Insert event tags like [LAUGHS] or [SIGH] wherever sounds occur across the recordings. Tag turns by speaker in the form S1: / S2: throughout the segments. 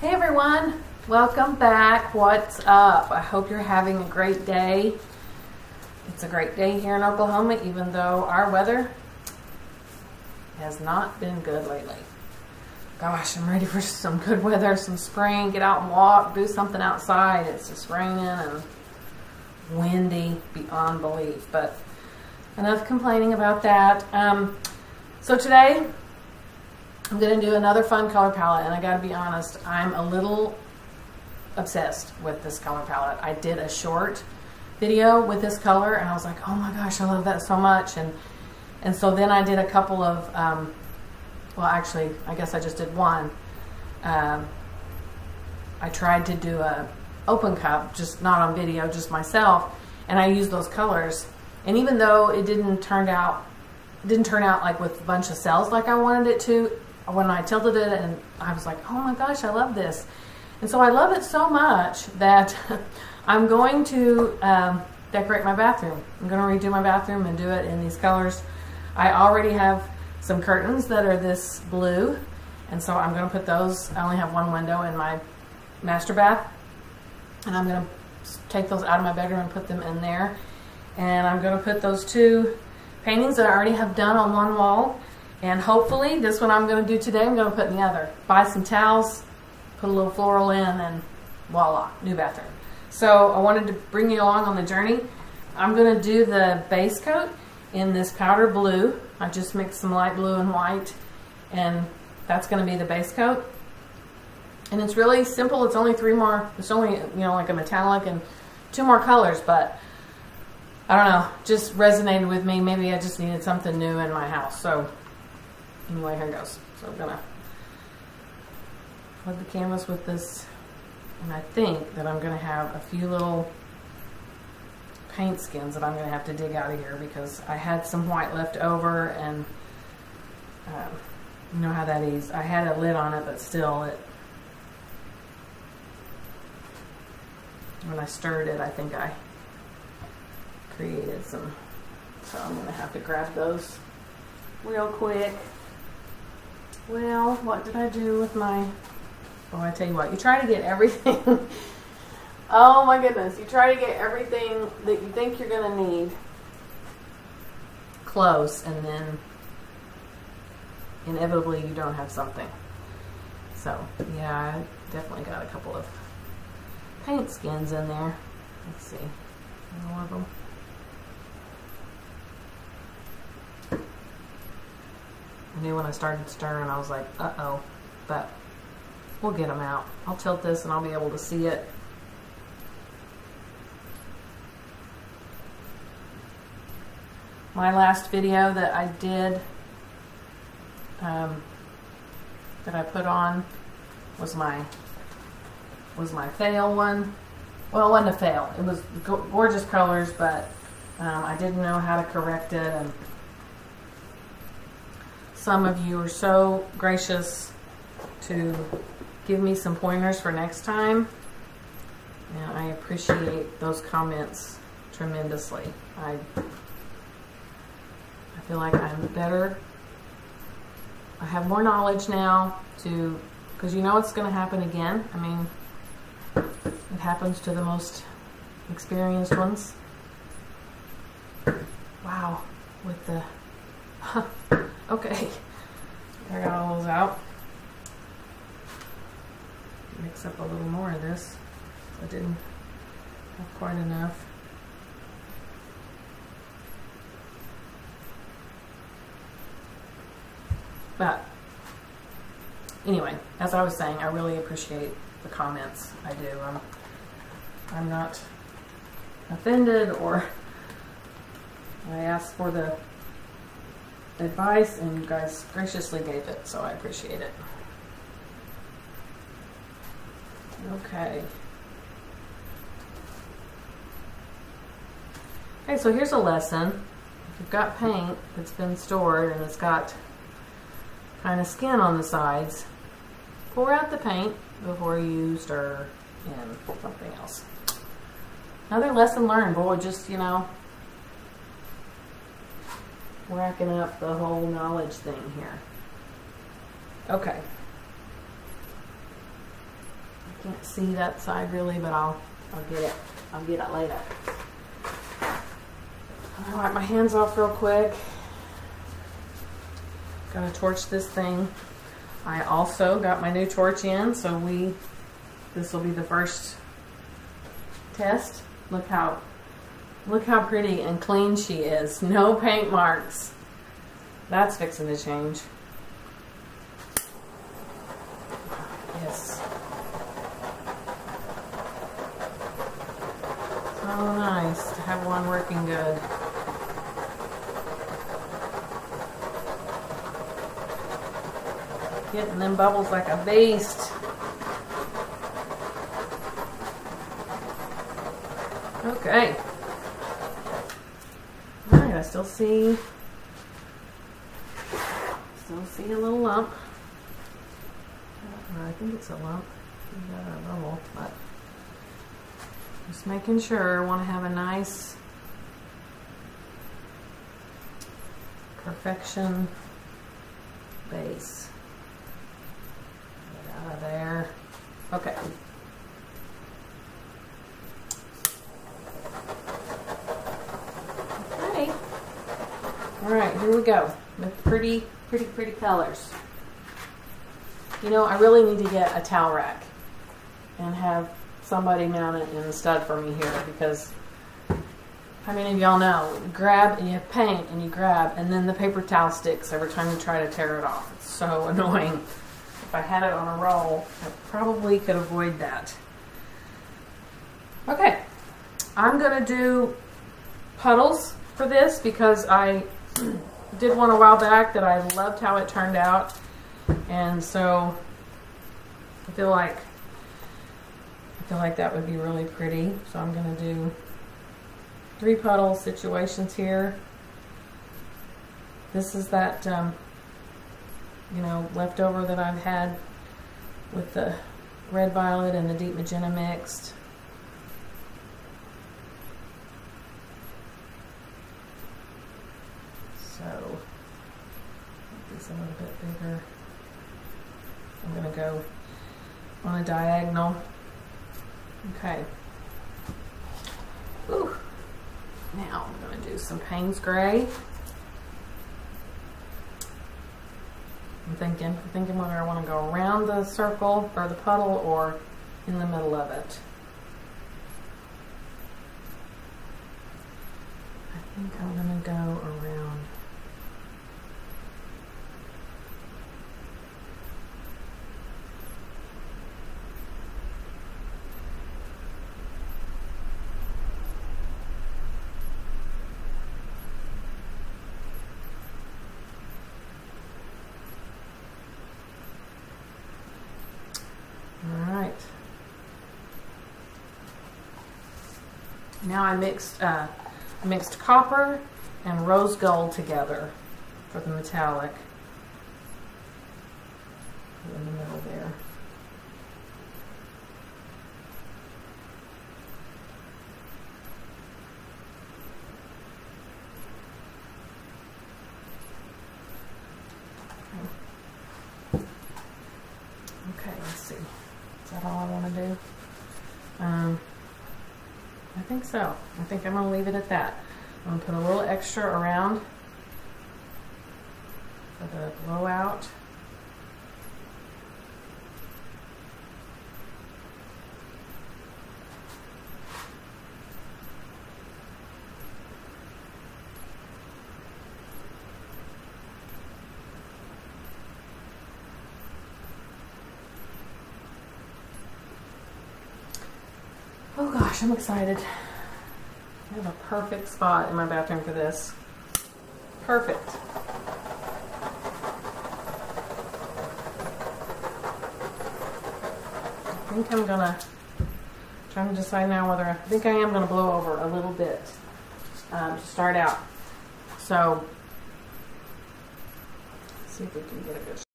S1: Hey everyone, welcome back. What's up? I hope you're having a great day. It's a great day here in Oklahoma, even though our weather has not been good lately. Gosh, I'm ready for some good weather, some spring, get out and walk, do something outside. It's just raining and windy beyond belief, but enough complaining about that. Um, so today, I'm going to do another fun color palette, and I got to be honest, I'm a little obsessed with this color palette. I did a short video with this color, and I was like, oh my gosh, I love that so much, and and so then I did a couple of, um, well, actually, I guess I just did one. Um, I tried to do a open cup, just not on video, just myself, and I used those colors. And even though it didn't turn out, didn't turn out like with a bunch of cells like I wanted it to, when I tilted it and I was like, oh my gosh, I love this. And so I love it so much that [LAUGHS] I'm going to um, decorate my bathroom. I'm going to redo my bathroom and do it in these colors. I already have some curtains that are this blue, and so I'm going to put those. I only have one window in my master bath, and I'm going to take those out of my bedroom and put them in there. And I'm going to put those two paintings that I already have done on one wall and hopefully, this one I'm going to do today, I'm going to put in the other. Buy some towels, put a little floral in, and voila, new bathroom. So I wanted to bring you along on the journey. I'm going to do the base coat in this powder blue. I just mixed some light blue and white, and that's going to be the base coat. And it's really simple. It's only three more, it's only, you know, like a metallic and two more colors, but I don't know, just resonated with me. Maybe I just needed something new in my house. So anyway, here goes. So I'm gonna flood the canvas with this, and I think that I'm gonna have a few little paint skins that I'm gonna have to dig out of here because I had some white left over and um, you know how that is. I had a lid on it, but still it, when I stirred it, I think I created some, so I'm gonna have to grab those real quick. Well, what did I do with my... Oh, I tell you what, you try to get everything... [LAUGHS] oh my goodness, you try to get everything that you think you're going to need close, and then inevitably you don't have something. So, yeah, I definitely got a couple of paint skins in there. Let's see, of them. I knew when I started stirring, I was like, uh-oh, but we'll get them out. I'll tilt this and I'll be able to see it. My last video that I did, um, that I put on was my, was my fail one. Well, it wasn't a fail. It was gorgeous colors, but um, I didn't know how to correct it. and some of you are so gracious to give me some pointers for next time. And I appreciate those comments tremendously. I, I feel like I'm better. I have more knowledge now to, because you know it's going to happen again. I mean, it happens to the most experienced ones. Wow, with the okay. I got all those out. Mix up a little more of this. I didn't have quite enough. But anyway, as I was saying, I really appreciate the comments. I do. I'm, I'm not offended or [LAUGHS] I asked for the advice and you guys graciously gave it, so I appreciate it. Okay. Okay, so here's a lesson. If you've got paint that's been stored and it's got kind of skin on the sides, pour out the paint before you stir in something else. Another lesson learned, boy, just, you know, racking up the whole knowledge thing here. Okay. I Can't see that side really, but I'll I'll get it. I'll get it later. I'll wipe my hands off real quick. Gonna torch this thing. I also got my new torch in, so we this will be the first test. Look how look how pretty and clean she is. No paint marks. That's fixing to change. Yes. So nice to have one working good. Getting them bubbles like a beast. Okay. I still see still see a little lump. I think it's a lump. A but just making sure. I want to have a nice perfection base. Get out of there. Okay. All right, here we go. With pretty, pretty, pretty colors. You know, I really need to get a towel rack and have somebody mount it in the stud for me here because how many of y'all know grab and you paint and you grab and then the paper towel sticks every time you try to tear it off. It's so [LAUGHS] annoying. If I had it on a roll, I probably could avoid that. Okay, I'm gonna do puddles for this because I [CLEARS THROAT] did one a while back that I loved how it turned out. And so I feel like I feel like that would be really pretty. So I'm gonna do three puddle situations here. This is that um, you know leftover that I've had with the red violet and the deep magenta mixed. So make these a little bit bigger. I'm going to go on a diagonal. Okay. Ooh. Now I'm to do some Payne's Gray. I'm thinking, I'm thinking whether I want to go around the circle or the puddle or in the middle of it. I think I'm going to go around. All right. Now I mixed uh, mixed copper and rose gold together for the metallic. In the middle there. Okay, let's see. Is that all I want to do? Um, I think so. I think I'm going to leave it at that. I'm going to put a little extra around for the blowout. Oh gosh, I'm excited. I have a perfect spot in my bathroom for this. Perfect. I think I'm gonna, trying to decide now whether, I think I am gonna blow over a little bit um, to start out. So, see if we can get a good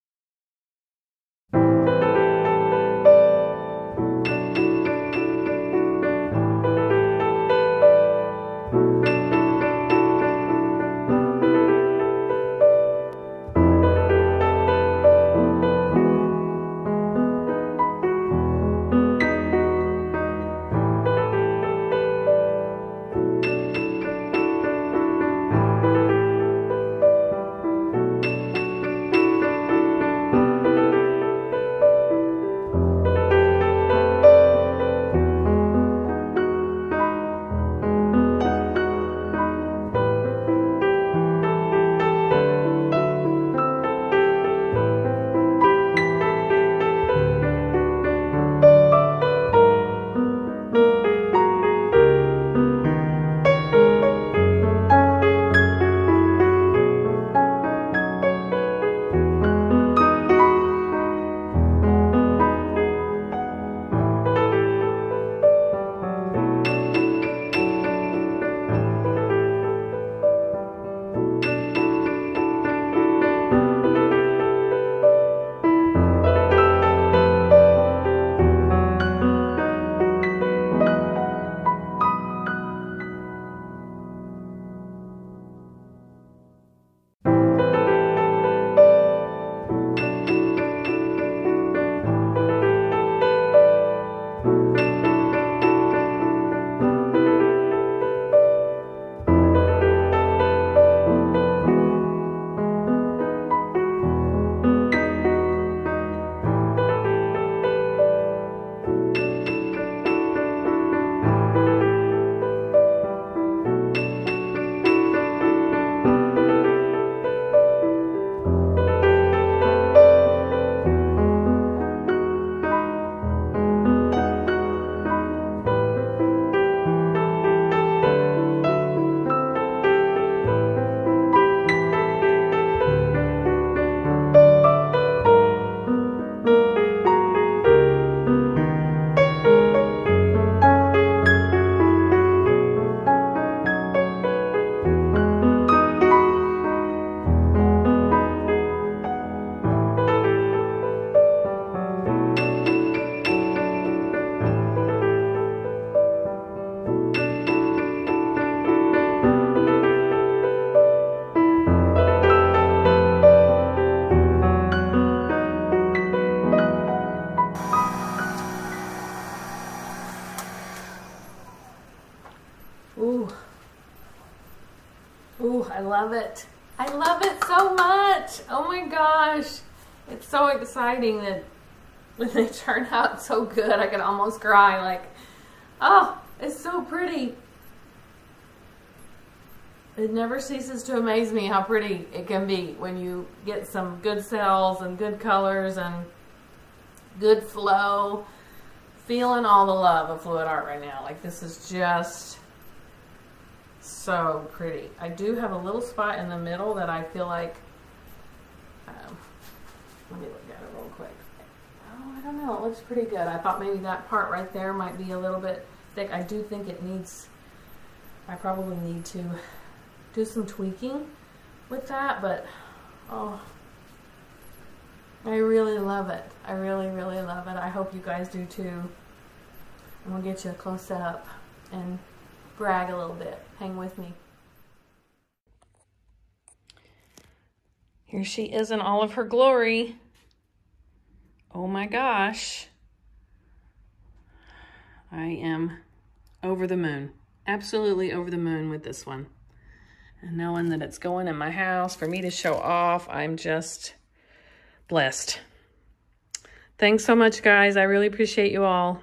S1: love it. I love it so much. Oh my gosh. It's so exciting that when they [LAUGHS] turn out so good, I can almost cry. Like, oh, it's so pretty. It never ceases to amaze me how pretty it can be when you get some good cells and good colors and good flow. Feeling all the love of fluid art right now. Like this is just so pretty. I do have a little spot in the middle that I feel like, um, let me look at it real quick. Oh, I don't know, it looks pretty good. I thought maybe that part right there might be a little bit thick. I do think it needs, I probably need to do some tweaking with that, but oh, I really love it. I really, really love it. I hope you guys do too. And we'll get you a close up and brag a little bit. Hang with me. Here she is in all of her glory. Oh my gosh. I am over the moon. Absolutely over the moon with this one. And knowing that it's going in my house for me to show off, I'm just blessed. Thanks so much, guys. I really appreciate you all.